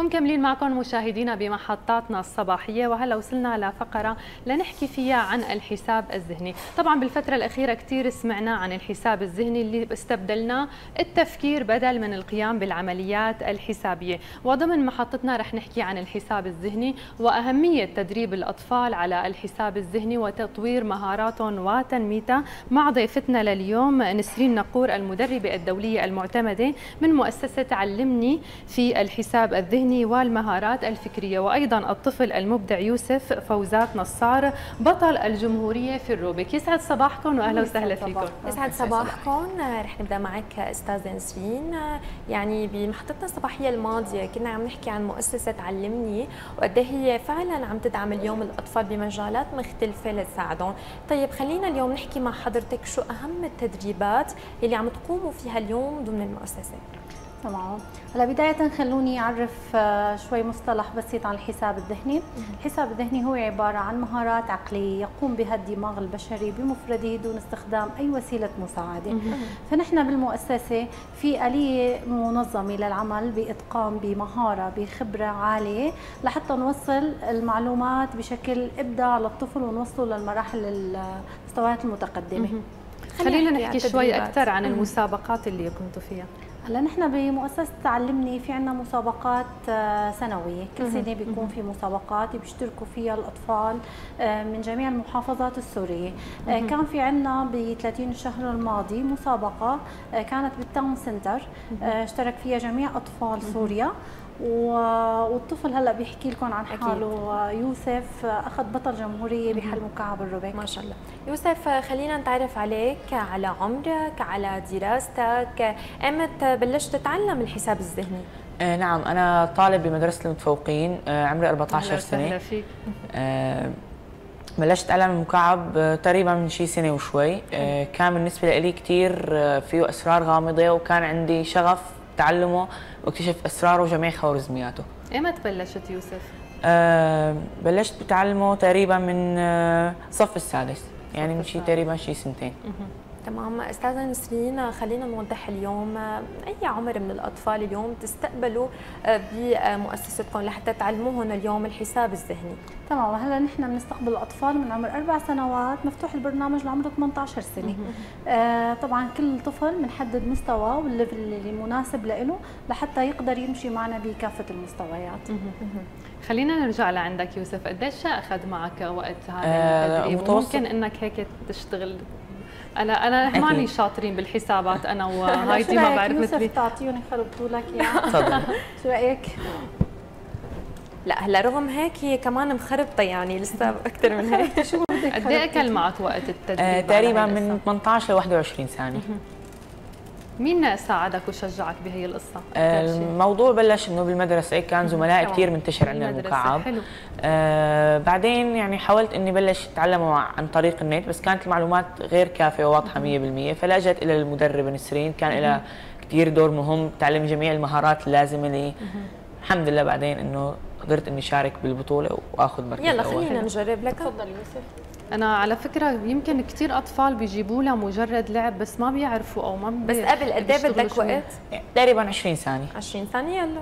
ومكملين معكم مشاهدينا بمحطاتنا الصباحية وهلا وصلنا لفقرة لنحكي فيها عن الحساب الذهني. طبعا بالفترة الأخيرة كثير سمعنا عن الحساب الذهني اللي استبدلناه التفكير بدل من القيام بالعمليات الحسابية. وضمن محطتنا رح نحكي عن الحساب الذهني وأهمية تدريب الأطفال على الحساب الذهني وتطوير مهاراتهم وتنميتها مع ضيفتنا لليوم نسرين نقور المدربة الدولية المعتمدة من مؤسسة علمني في الحساب الذهني. الذهني والمهارات الفكرية وأيضا الطفل المبدع يوسف فوزات نصار بطل الجمهورية في الروبيك. يسعد صباحكم وأهلا وسهلا فيكم. يسعد صباحكم. رح نبدأ معك أستاذة نسرين. يعني بمحطتنا الصباحية الماضية كنا عم نحكي عن مؤسسة علمني وقد إيه هي فعلا عم تدعم اليوم الأطفال بمجالات مختلفة لتساعدهم. طيب خلينا اليوم نحكي مع حضرتك شو أهم التدريبات اللي عم تقوموا فيها اليوم ضمن المؤسسة. تمام. هلا بداية خلوني أعرف آه، شوي مصطلح بسيط عن الحساب الذهني. الحساب الذهني هو عبارة عن مهارات عقلية يقوم بها الدماغ البشري بمفرده دون استخدام أي وسيلة مساعدة. فنحن بالمؤسسة في آلية منظمة للعمل بإتقان بمهارة بخبرة عالية لحتى نوصل المعلومات بشكل إبداع للطفل ونوصله للمراحل المستويات المتقدمة. خلينا نحكي شوي أكثر عن المسابقات اللي كنتوا فيها. هلا نحن بمؤسسة تعلمني في عندنا مسابقات آه، سنوية. كل سنة بيكون في مسابقات بيشتركوا فيها الأطفال آه، من جميع المحافظات السورية. آه، كان في عندنا ب 30 الشهر الماضي مسابقة كانت بالتاون سنتر. اشترك فيها جميع أطفال سوريا. والطفل هلا بيحكي لكم عن حاله. أكيد. يوسف أخذ بطل جمهورية بحل مكعب الربك ما شاء الله. يوسف خلينا نتعرف عليك على عمرك على دراستك. إمتى بلشت تتعلم الحساب الذهني. آه نعم. أنا طالب بمدرسة المتفوقين آه عمري 14 سنة. فيك. آه بلشت اتعلم المكعب آه، تقريبا من شي سنة وشوي. آه كان بالنسبة لي كثير آه، فيه أسرار غامضة وكان عندي شغف تعلمه واكتشف أسراره وجميع خوارزمياته. ايمت بلشت يوسف؟ أه بلشت بتعلمه تقريبا من آه، صف السادس. يعني من شي تقريبا شي سنتين. تمام. أستاذة نسرين خلينا نوضح اليوم أي عمر من الأطفال اليوم تستقبلوا آه، بمؤسستكم لحتى تعلموهم اليوم الحساب الذهني؟ تمام. هلا نحن بنستقبل الأطفال من عمر أربع سنوات مفتوح البرنامج لعمر 18 سنة. آه طبعا كل طفل بنحدد مستوى والليفل اللي مناسب له لحتى يقدر يمشي معنا بكافة المستويات. خلينا نرجع لعندك يوسف. قديش اخذ معك وقت هذا آه ممكن إنك هيك تشتغل أنا أنا ماني شاطرين بالحسابات أنا وهايدي ما بعرف مثلي. تعطيوني خربطوا لك اياها تفضل. شو رأيك؟ لا هلا رغم هيك هي كمان مخربطة يعني لسه أكثر من هيك. شو بدك قد إيه أكل معك وقت التدريب؟ آه تقريبا من 18 ل 21 ثانية. مين ساعدك وشجعك بهي القصة؟ آه الموضوع بلش إنه بالمدرسة كان زملاء كثير منتشر عندنا المكعب حلو. آه بعدين يعني حاولت إني بلش اتعلمه عن طريق النت بس كانت المعلومات غير كافية وواضحة 100% فلجأت إلى المدرب نسرين كان لها كثير دور مهم. تعلم جميع المهارات اللازمة لي. الحمد لله بعدين إنه قدرت إني اشارك بالبطولة وآخذ مركز يلا خلينا نجرب لك. تفضل يوسف. أنا على فكرة يمكن كثير أطفال بيجيبوا لها مجرد لعب بس ما بيعرفوا أو ما بس قبل قد إيه بدك وقت؟ تقريبا 20 ثانية. 20 ثانية يلا.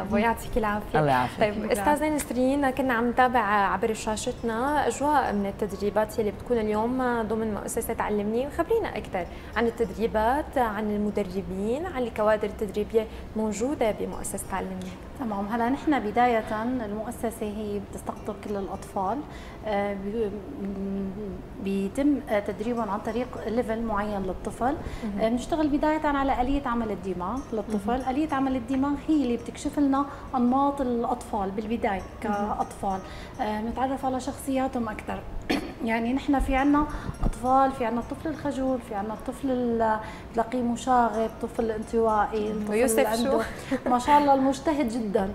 برافو يعطيك العافية. الله يعافيك. طيب أستاذة نسرين كنا عم نتابع عبر شاشتنا اجواء من التدريبات اللي بتكون اليوم ضمن مؤسسة علمني خبرينا أكثر عن التدريبات عن المدربين عن الكوادر التدريبية موجودة بمؤسسة علمني تمام. هلا نحن بداية المؤسسة هي بتستقطب كل الأطفال آه، بيتم تدريبهم عن طريق ليفل معين للطفل. آه، بنشتغل بداية على آلية عمل الدماغ للطفل. آلية عمل الدماغ هي اللي بتكشف لنا أنماط الأطفال بالبداية كأطفال. آه، نتعرف على شخصياتهم أكثر. يعني نحن في عنا أطفال في عنا الطفل الخجول في عنا الطفل تلاقيه مشاغب طفل انطوائي ويوسف شو؟ ما شاء الله المجتهد جدا.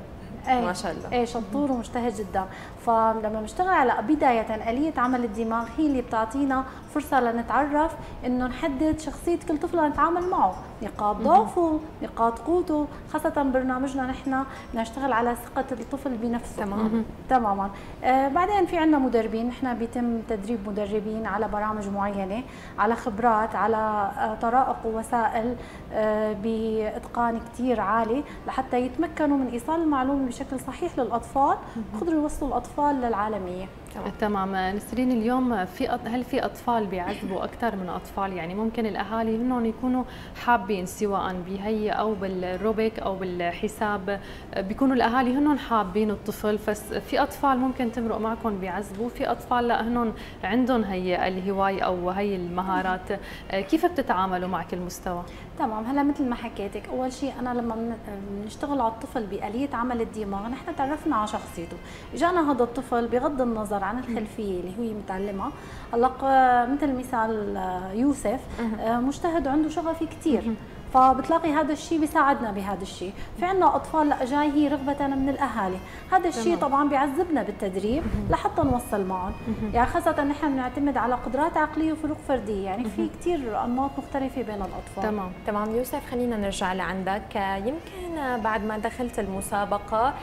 إيه ما شاء الله. إيه شطور ومجتهد جدا. فلما بنشتغل على بداية آلية عمل الدماغ هي اللي بتعطينا فرصة لنتعرف إنه نحدد شخصية كل طفل لنتعامل معه. نقاط ضعفه نقاط قوته خاصة برنامجنا نحن نشتغل على ثقة الطفل بنفسه. تمام. تماما. آه بعدين في عندنا مدربين نحن بيتم تدريب مدربين على برامج معينة على خبرات على آه طرائق ووسائل آه بإتقان كثير عالي لحتى يتمكنوا من إيصال المعلومة بشكل صحيح للأطفال يقدروا يوصلوا الأطفال للعالمية. تمام. نسرين اليوم في هل في أطفال بيعذبوا أكثر من أطفال؟ يعني ممكن الأهالي هنهم يكونوا حابين سواء بهي أو بالروبيك أو بالحساب. بيكونوا الأهالي هنهم حابين الطفل بس في أطفال ممكن تمرق معكم بيعذبوا في أطفال لا هنهم عندهم هي الهوايه أو هي المهارات. كيف بتتعاملوا مع كل مستوى؟ تمام. هلا مثل ما حكيتك أول شيء أنا لما بنشتغل على الطفل باليه عمل الدماغ نحن تعرفنا على شخصيته. إجانا هذا الطفل بغض النظر عن الخلفية اللي هو متعلمة. هلا مثل مثال يوسف مجتهد وعنده شغف كثير فبتلاقي هذا الشيء بيساعدنا بهذا الشيء. في عندنا أطفال لا جاي هي رغبه من الأهالي. هذا الشيء طبعا بيعذبنا بالتدريب لحتى نوصل معهم. يعني خاصة نحن بنعتمد على قدرات عقلية وفروق فردية. يعني في كثير أنماط مختلفة بين الأطفال. تمام تمام. يوسف خلينا نرجع لعندك. يمكن بعد ما دخلت المسابقة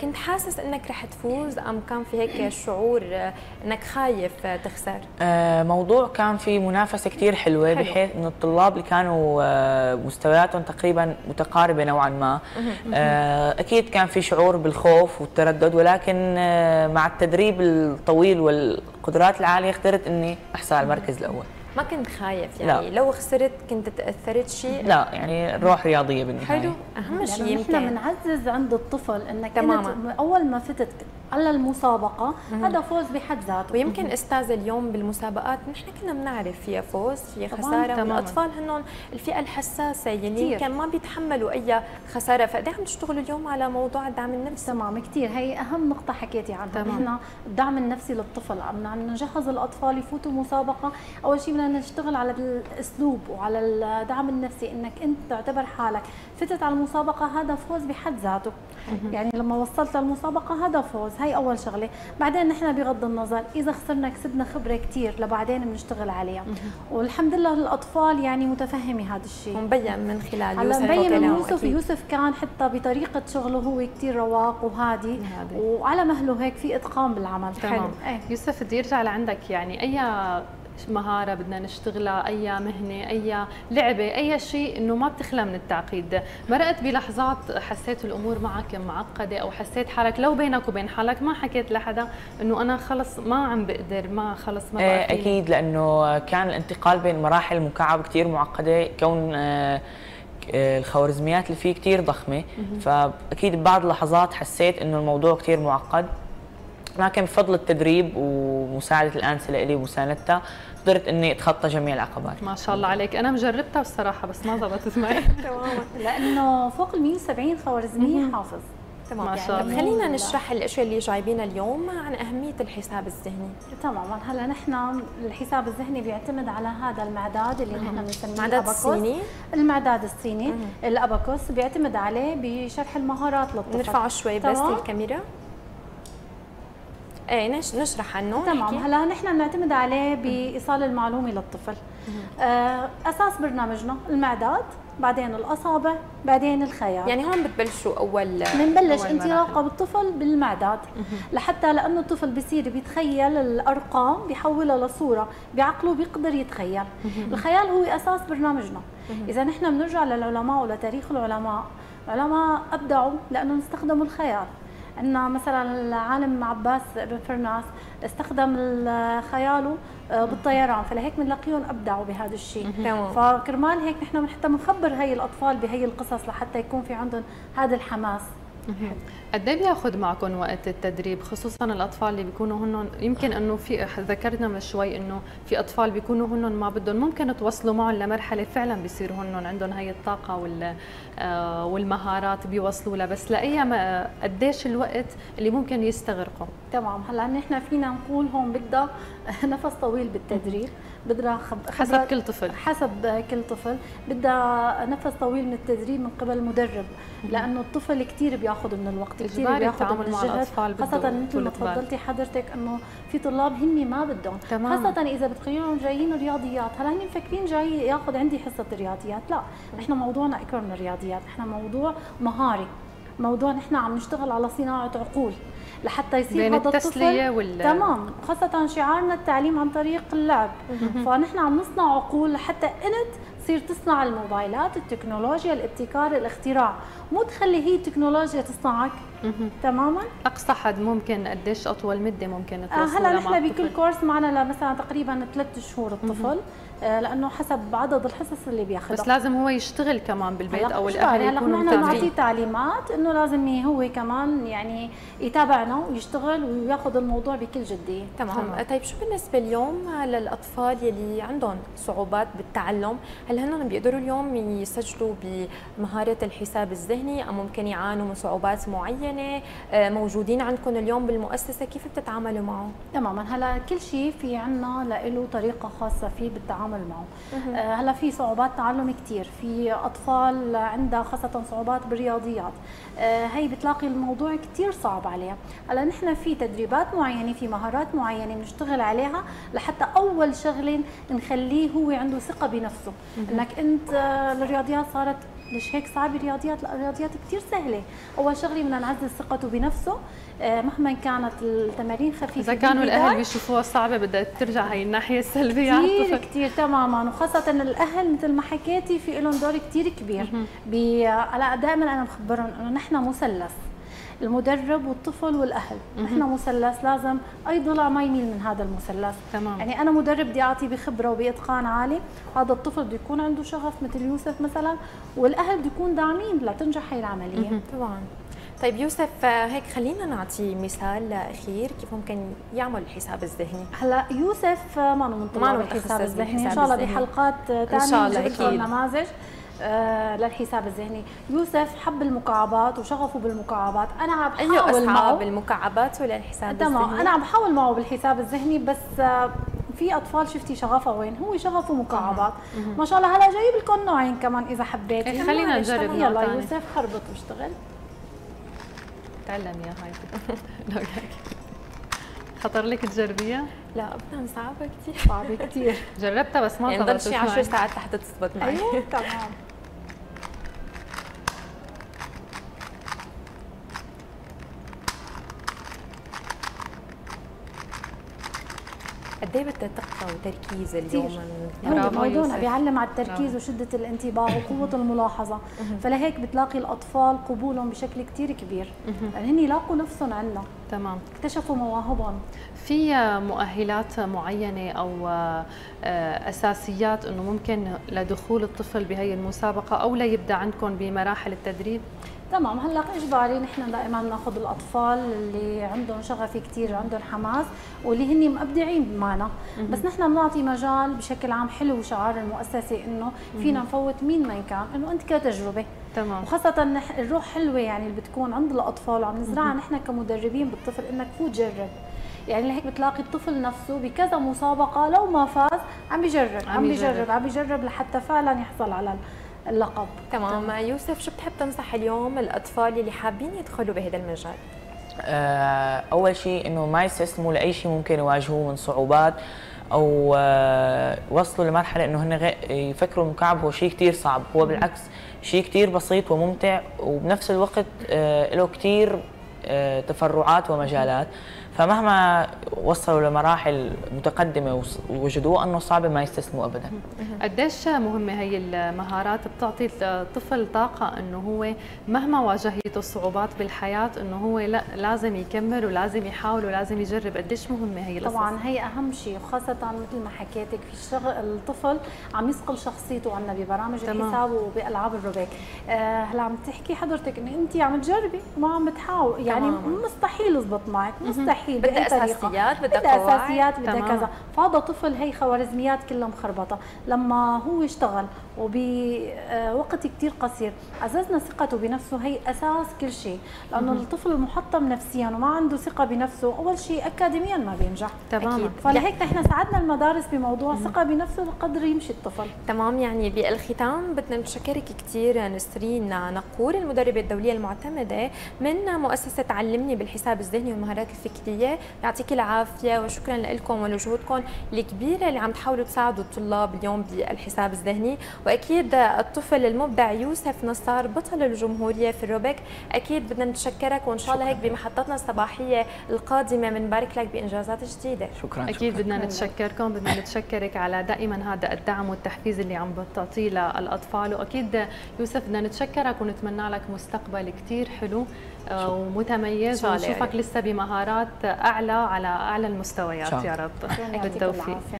كنت حاسس إنك رح تفوز أم كان في هيك شعور إنك خايف تخسر؟ موضوع كان في منافسة كثير حلوة حلو. بحيث إنه الطلاب اللي كانوا مستوياتهم تقريبا متقاربة نوعا ما. أكيد كان في شعور بالخوف والتردد ولكن مع التدريب الطويل والقدرات العالية قدرت إني أحصل على المركز الأول. ما كنت خايف يعني؟ لا. لو خسرت كنت تأثرت شيء؟ لا يعني الروح رياضية بالنهاية. حلو. أهم شيء يعني يمكن. نحن بنعزز عند الطفل إنك تماما. أول ما فتت على المسابقة. هذا فوز بحد ذاته. ويمكن أستاذ اليوم بالمسابقات نحن كنا بنعرف فيها فوز فيها خسارة تماما. والأطفال هنن الفئة الحساسة يعني يمكن ما بيتحملوا أي خسارة. فقد عم تشتغلوا اليوم على موضوع الدعم النفسي. تمام كثير هي أهم نقطة حكيتي عنها نحن الدعم النفسي للطفل. عم نجهز الأطفال يفوتوا مسابقة. أول شيء بدنا نشتغل على الأسلوب وعلى الدعم النفسي إنك أنت تعتبر حالك. فتت على المسابقة هذا فوز بحد ذاته. يعني لما وصلت للمسابقة هذا فوز. هي أول شغلة. بعدين نحن بغض النظر إذا خسرنا كسبنا خبرة كثير لبعدين بنشتغل عليها. والحمد لله الأطفال يعني متفهمة هذا الشيء. مبين من خلال يوسف مبين من يوسف يوسف كان حتى بطريقة شغله هو كثير رواق وهادي. وعلى مهله هيك في إتقان بالعمل. تمام. إيه. يوسف بدي ارجع لعندك يعني أي مهارة بدنا نشتغلها أي مهنة أي لعبة أي شيء إنه ما بتخلى من التعقيد. مرقت بلحظات حسيت الأمور معك معقدة أو حسيت حالك لو بينك وبين حالك ما حكيت لحدا إنه أنا خلص ما عم بقدر ما خلص ما بقى أكيد لأنه كان الانتقال بين مراحل مكعب كثير معقدة كون الخوارزميات اللي فيه كثير ضخمة. فأكيد ببعض اللحظات حسيت إنه الموضوع كثير معقد. لكن بفضل التدريب ومساعدة الأنسة لي ومساندتها قدرت إني أتخطى جميع العقبات. ما شاء الله عليك. أنا مجربتها بصراحة بس ما ضبطت معي. تماما. لأنه فوق ال 170 خوارزمية حافظ. تمام. ما شاء الله. خلينا نشرح الأشياء اللي جايبينها اليوم عن أهمية الحساب الذهني. تماما. هلا نحن الحساب الذهني بيعتمد على هذا المعداد اللي نحن بنسميه المعداد الصيني. المعداد الصيني. الأباكوس بيعتمد عليه بشرح المهارات للطفل. نرفعه شوي بس الكاميرا. إيه نشرح عنه تمام. هلا نحن بنعتمد عليه بإيصال المعلومة للطفل. آه أساس برنامجنا المعداد بعدين الاصابع بعدين الخيال يعني هون بتبلشوا أول بنبلش انطلاقة بالطفل بالمعداد. لحتى لأنه الطفل بصير بيتخيل الأرقام بيحولها لصورة بعقله بيقدر يتخيل. الخيال هو أساس برنامجنا. إذا نحن بنرجع للعلماء ولتاريخ العلماء العلماء أبدعوا لأنه استخدموا الخيال. عندنا مثلا العالم عباس بن فرناس استخدم خياله بالطيران. فلهيك بنلاقيهم أبدعوا بهذا الشيء. فكرمال هيك نحن حتى بنخبر هي الأطفال بهي القصص لحتى يكون في عندهم هذا الحماس. قد إيه بياخذ معكم وقت التدريب؟ خصوصا الأطفال اللي بيكونوا هن يمكن إنه في ذكرنا من شوي إنه في أطفال بيكونوا هن ما بدهم ممكن توصلوا معهم لمرحلة فعلا بيصيروا هن عندهم هي الطاقة وال والمهارات بيوصلوا لها. بس لأي قديش الوقت اللي ممكن يستغرقوا؟ تمام. هلأ نحن فينا نقول هون بدها نفس طويل بالتدريب. بدها خب... حسب كل طفل. حسب كل طفل. بدها نفس طويل من التدريب من قبل المدرب لأنه الطفل كثير بياخذ من الوقت وقت كثير بياخذ من الجهد خاصة مثل ما تفضلتي حضرتك إنه في طلاب هن ما بدهم. خاصة إذا بتخيلهم جايين رياضيات هلا هن مفكرين جاي ياخذ عندي حصة رياضيات؟ لا. نحن موضوعنا أكبر من الرياضيات. نحن موضوع مهاري. موضوع نحن عم نشتغل على صناعة عقول لحتى يصير هذا التسلية وال... تمام خاصة شعارنا التعليم عن طريق اللعب فنحن عم نصنع عقول لحتى إنت تصير تصنع الموبايلات التكنولوجيا الابتكار الاختراع. مو تخلي هي التكنولوجيا تصنعك؟ تماما؟ أقصى حد ممكن قديش أطول مدة ممكن آه هلا نحن بكل كورس معنا مثلا تقريبا ثلاث شهور الطفل آه لأنه حسب عدد الحصص اللي بياخذها بس لازم هو يشتغل كمان بالبيت أو الأهل يكونوا هلا نعطيه تعليمات إنه لازم هو كمان يعني يتابعنا ويشتغل وياخذ الموضوع بكل جدية. تمام, تمام. طيب شو بالنسبة اليوم للأطفال يلي عندهم صعوبات بالتعلم؟ هل هن بيقدروا اليوم يسجلوا بمهارة الحساب الذهني؟ أم ممكن يعانوا من صعوبات معينة آه، موجودين عندكم اليوم بالمؤسسة كيف بتتعاملوا معه تماما. هلا كل شيء في عندنا له طريقة خاصة فيه بالتعامل معه آه، هلا في صعوبات تعلم كثير في أطفال عندها خاصة صعوبات بالرياضيات. آه، هي بتلاقي الموضوع كثير صعب عليها. هلا نحن في تدريبات معينة في مهارات معينة بنشتغل عليها لحتى أول شغلة نخليه هو عنده ثقة بنفسه. إنك أنت الرياضيات صارت ليش هيك صعب الرياضيات؟ لا الرياضيات كثير سهلة. أول شغلة بدنا نعزز ثقته بنفسه. آه، مهما كانت التمارين خفيفة إذا كانوا الأهل بيشوفوها صعبة بدها ترجع هي الناحية السلبية كثير كثير تماما. وخاصة الأهل مثل ما حكيتي في لهم دور كثير كبير. هلا دائما أنا بخبرهم إنه نحن مثلث. المدرب والطفل والأهل. نحن مثلث لازم اي ضلع ما يميل من هذا المثلث. تمام. يعني أنا مدرب بدي أعطي بخبرة وبإتقان عالي. هذا الطفل بده يكون عنده شغف مثل يوسف مثلا. والأهل بده يكون داعمين لتنجح هي العملية. طبعا. طيب يوسف هيك خلينا نعطي مثال أخير كيف ممكن يعمل الحساب الذهني. هلا يوسف ما من طلاب الحساب الذهني إن شاء الله بحلقات ثانية إن شاء الله أكيد. نماذج آه للحساب الذهني. يوسف حب المكعبات وشغفه بالمكعبات. أنا عم بحاول أيوة معه. بالمكعبات ولا الحساب تمام. الذهني؟ أنا عم بحاول معه بالحساب الذهني بس آه في أطفال شفتي شغفها وين؟ هو شغفه مكعبات. ما شاء الله هلا جايب لكم نوعين كمان إذا حبيتي. إيه، خلينا نجرب يلا يوسف خربط واشتغل. تعلم يا هاي. خطر لك تجربيها؟ لا ابدا صعبه كثير صعبة كثير جربتها بس ما يعني ضل شي 10 ساعات لحتى تثبت معي. أيوه تمام. قد إيه بدها دقه وتركيز اليوم؟ موضوعنا بيعلم على التركيز وشدة الانتباه وقوة الملاحظة. فلهيك بتلاقي الأطفال قبولهم بشكل كثير كبير. لأن هن يلاقوا نفسهم عندنا تمام. اكتشفوا مواهبهم. في مؤهلات معينة أو آه، أساسيات إنه ممكن لدخول الطفل بهي المسابقة أو ليبدا عندكم بمراحل التدريب؟ تمام. هلأ إجباري نحن دائما بناخذ الأطفال اللي عندهم شغف كثير عندهم حماس واللي هن مبدعين معنا بس نحن بنعطي مجال بشكل عام حلو شعار المؤسسة إنه فينا نفوت مين ما كان إنه أنت كتجربة. تمام. وخاصة الروح حلوة يعني اللي بتكون عند الأطفال وعم نزرعها نحن كمدربين بالطفل إنك فوت جرب يعني لهيك بتلاقي الطفل نفسه بكذا مسابقة لو ما فاز عم بيجرب عم بيجرب عم بيجرب لحتى فعلا يحصل على اللقب. تمام. يوسف شو بتحب تنصح اليوم الأطفال اللي حابين يدخلوا بهذا المجال؟ آه، أول شيء إنه ما يستسلموا لأي شيء ممكن يواجهوه من صعوبات أو آه، وصلوا لمرحلة إنه هن يفكروا المكعب هو شيء كثير صعب. هو بالعكس شيء كثير بسيط وممتع وبنفس الوقت آه، له كثير تفرعات ومجالات. فمهما وصلوا لمراحل متقدمة ووجدوه أنه صعب ما يستسلموا ابدا. قديش مهمة هي المهارات بتعطي الطفل طاقة إنه هو مهما واجهته الصعوبات بالحياة إنه هو لا لازم يكمل ولازم يحاول ولازم يجرب. قديش مهمة هي القصص طبعا هي أهم شيء وخاصة مثل ما حكيتك في شغل الطفل عم يصقل شخصيته عنا ببرامج الحساب وبألعاب الروبيك آه هلا عم تحكي حضرتك إنه انت عم تجربي ما عم بتحاول يعني تمام. مستحيل يزبط معك مستحيل. صحي بدها أساسيات بدها أساسيات بدها كذا. فهذا طفل هي خوارزميات كلها مخربطه لما هو اشتغل وبوقت كثير قصير. عززنا ثقته بنفسه هي أساس كل شيء لأنه الطفل المحطم نفسيا وما عنده ثقة بنفسه. أول شيء اكاديميا ما بينجح. تماما. فلهيك نحن ساعدنا المدارس بموضوع ثقة بنفسه بقدر يمشي الطفل. تمام يعني بالختام بدنا نشكرك كثير نسرين نقور المدربة الدولية المعتمدة من مؤسسة علمني بالحساب الذهني والمهارات الفكرية. يعطيك العافية وشكرا لكم ولجهودكم الكبيرة اللي عم تحاولوا تساعدوا الطلاب اليوم بالحساب الذهني. وأكيد الطفل المبدع يوسف نصار بطل الجمهورية في الروبيك أكيد بدنا نتشكرك وإن شاء الله هيك بمحطتنا الصباحية القادمة بنبارك لك بإنجازات جديدة. شكرا أكيد شكرا. بدنا نتشكركم بدنا نتشكرك على دائما هذا الدعم والتحفيز اللي عم بتعطيه للأطفال. وأكيد يوسف بدنا نتشكرك ونتمنى لك مستقبل كثير حلو آه، ومتميز ونشوفك لسه بمهارات أعلى على أعلى المستويات. يا رب. بالتوفيق.